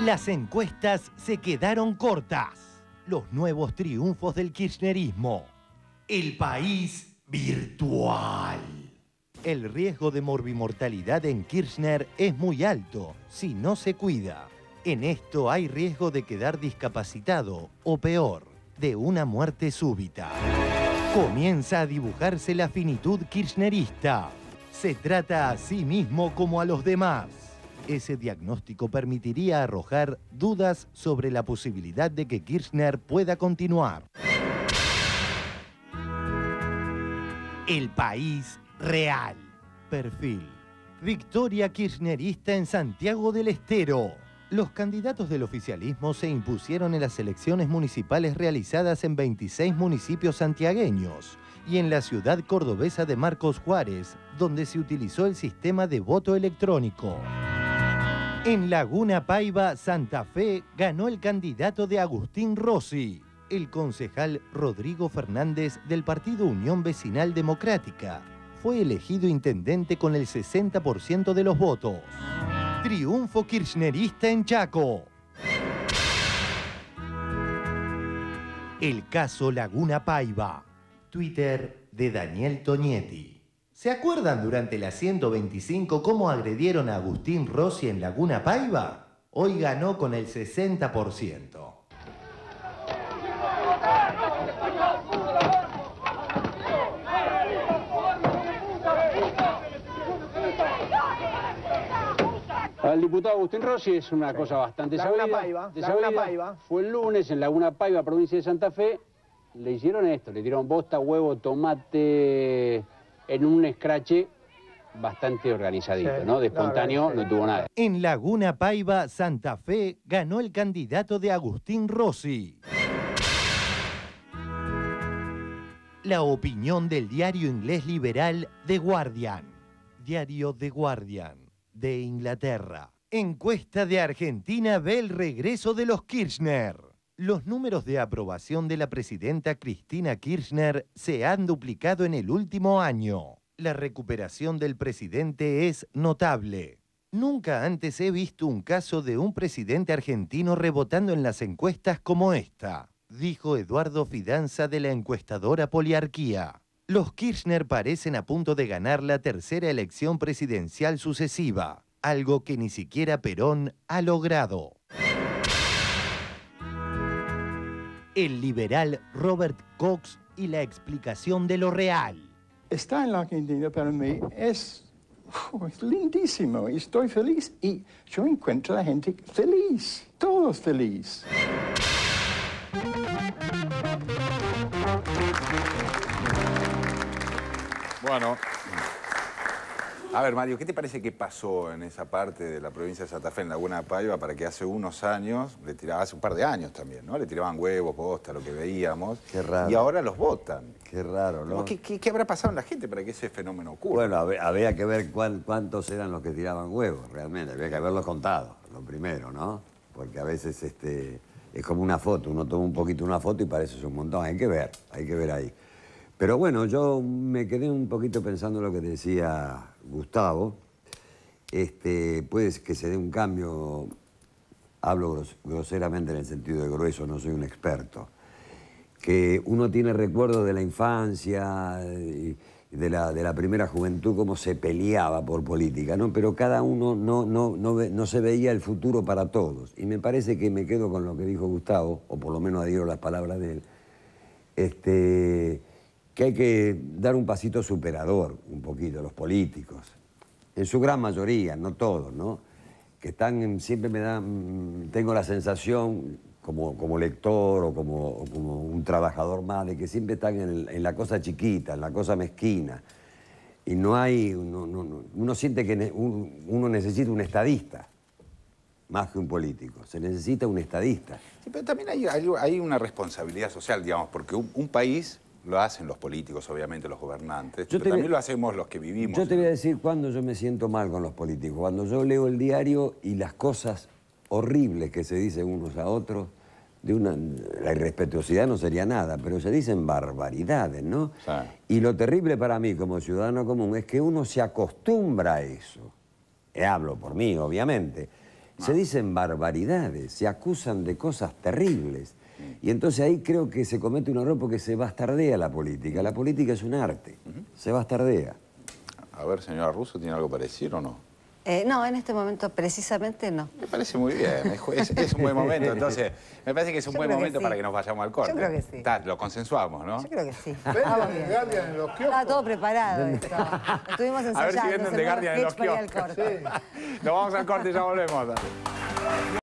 Las encuestas se quedaron cortas. Los nuevos triunfos del kirchnerismo. El país virtual. El riesgo de morbimortalidad en Kirchner es muy alto si no se cuida. En esto hay riesgo de quedar discapacitado o peor, de una muerte súbita. Comienza a dibujarse la finitud kirchnerista. Se trata a sí mismo como a los demás. Ese diagnóstico permitiría arrojar dudas sobre la posibilidad de que Kirchner pueda continuar. El país real. Perfil. Victoria kirchnerista en Santiago del Estero. Los candidatos del oficialismo se impusieron en las elecciones municipales realizadas en 26 municipios santiagueños y en la ciudad cordobesa de Marcos Juárez, donde se utilizó el sistema de voto electrónico. En Laguna Paiva, Santa Fe, ganó el candidato de Agustín Rossi, el concejal Rodrigo Fernández del Partido Unión Vecinal Democrática. Fue elegido intendente con el 60% de los votos. Triunfo kirchnerista en Chaco. El caso Laguna Paiva. Twitter de Daniel Tonietti. ¿Se acuerdan durante la 125 cómo agredieron a Agustín Rossi en Laguna Paiva? Hoy ganó con el 60%. Al diputado Agustín Rossi es una cosa bastante Laguna sabida. Paiva, de Laguna. Paiva. Fue el lunes en Laguna Paiva, provincia de Santa Fe. Le hicieron esto, le dieron bosta, huevo, tomate en un escrache bastante organizadito, Sí, ¿no? De espontáneo sí. no tuvo nada. En Laguna Paiva, Santa Fe, ganó el candidato de Agustín Rossi. La opinión del diario inglés liberal The Guardian. Diario The Guardian, de Inglaterra. Encuesta de Argentina ve el regreso de los Kirchner. Los números de aprobación de la presidenta Cristina Kirchner se han duplicado en el último año. La recuperación del presidente es notable. Nunca antes he visto un caso de un presidente argentino rebotando en las encuestas como esta, dijo Eduardo Fidanza de la encuestadora Poliarquía. Los Kirchner parecen a punto de ganar la tercera elección presidencial sucesiva, algo que ni siquiera Perón ha logrado. El liberal Robert Cox y la explicación de lo real. Estar en la Argentina para mí es, oh, es lindísimo. y Estoy feliz y yo encuentro a la gente feliz. Todos felices. Bueno. A ver, Mario, ¿qué te parece que pasó en esa parte de la provincia de Santa Fe, en Laguna de Paiva, para que hace unos años, le tiraba, hace un par de años también, ¿no? Le tiraban huevos, posta, lo que veíamos. Qué raro. Y ahora los votan. Qué raro, ¿no? ¿Qué, qué, qué habrá pasado en la gente para que ese fenómeno ocurra? Bueno, hab- había que ver cuán- cuántos eran los que tiraban huevos, realmente. Había que haberlos contado, lo primero, ¿no? Porque a veces este, es como una foto. Uno toma un poquito una foto y parece un montón. Hay que ver, hay que ver ahí. Pero bueno, yo me quedé un poquito pensando lo que decía Gustavo. Este, puede que se dé un cambio, hablo gros- groseramente en el sentido de grueso, no soy un experto que uno tiene recuerdos de la infancia de la, de la primera juventud, cómo se peleaba por política, ¿no? Pero cada uno no, no, no, no se veía el futuro para todos. Y me parece que me quedo con lo que dijo Gustavo, o por lo menos adhiero las palabras de él, este, que hay que dar un pasito superador un poquito, los políticos, en su gran mayoría, no todos, ¿no? Que están, siempre me dan, tengo la sensación, como, como lector o como, como un trabajador más, de que siempre están en, la cosa chiquita, en la cosa mezquina. Y no hay, no- no- no- uno siente que uno necesita un estadista, más que un político. Se necesita un estadista. Sí, pero también hay, hay- una responsabilidad social, digamos, porque un país lo hacen los políticos, obviamente, los gobernantes, Yo pero también lo hacemos los que vivimos. Yo te voy a decir cuándo yo me siento mal con los políticos. Cuando yo leo el diario y las cosas horribles que se dicen unos a otros, de una, la irrespetuosidad no sería nada, pero se dicen barbaridades, ¿no? Sí. Y lo terrible para mí como ciudadano común es que uno se acostumbra a eso. Eh, hablo por mí, obviamente. se dicen barbaridades, se acusan de cosas terribles. Y entonces ahí creo que se comete un error porque se bastardea la política. La política es un arte, se bastardea. A ver, señora Russo, ¿tiene algo para decir o no? Eh, no, en este momento precisamente no. Me parece muy bien, es, un buen momento. Entonces, me parece que es un Yo buen que momento sí. para que nos vayamos al corte. Yo creo que sí. Está, lo consensuamos, ¿no? Yo creo que sí. Vamos bien. Estaba todo preparado esto. Estuvimos ensayando. A ver si venden The nuevo Guardian en los kioscos. corte. Nos vamos al corte y ya volvemos.